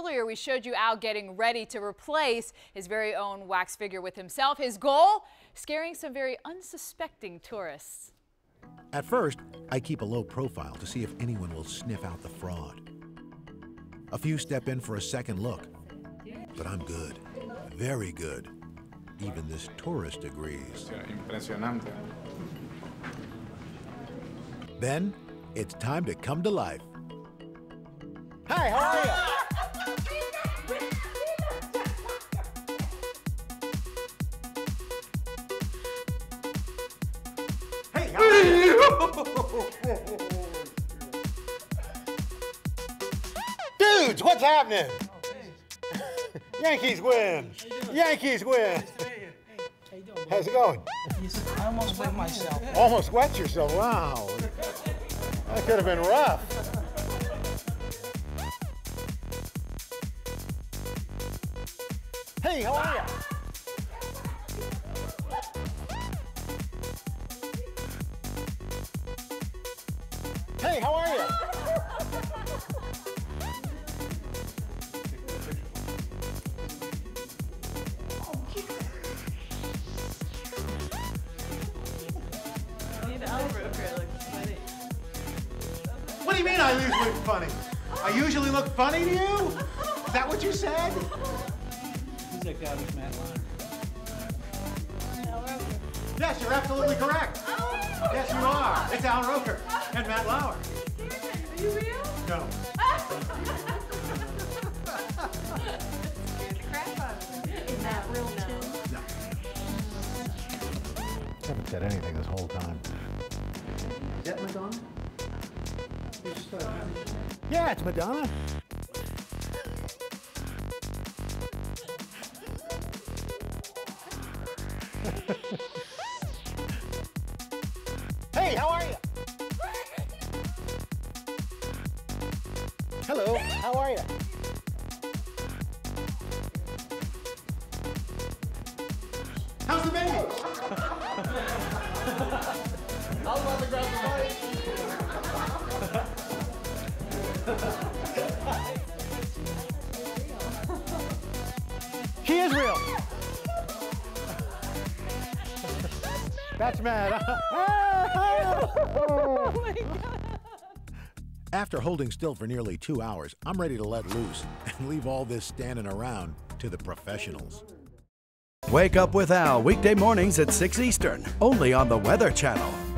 earlier we showed you Al getting ready to replace his very own wax figure with himself. His goal? Scaring some very unsuspecting tourists. At first, I keep a low profile to see if anyone will sniff out the fraud. A few step in for a second look, but I'm good. Very good. Even this tourist agrees. Impresionante. Then, it's time to come to life. Hi, how are you? Dudes, what's happening? Oh, Yankees win. Yankees win. How's it going? I almost wet myself. Almost wet yourself. Wow. That could have been rough. Hey, how are you? Hey, how are you? What do you mean I usually look funny? I usually look funny to you? Is that what you said? He's that with Matt Lauer. Yes, you're absolutely correct. Yes, you are. It's Al Roker and Matt Lauer. Are you real? No. Is that real too? No. Haven't said anything this whole time. Is that Madonna? You just thought, Yeah, it's Madonna. Hello, how are you? How's the baby? I was about to grab the mic. He is real. That's mad. Oh After holding still for nearly two hours, I'm ready to let loose and leave all this standing around to the professionals. Wake up with Al weekday mornings at 6 Eastern, only on the Weather Channel.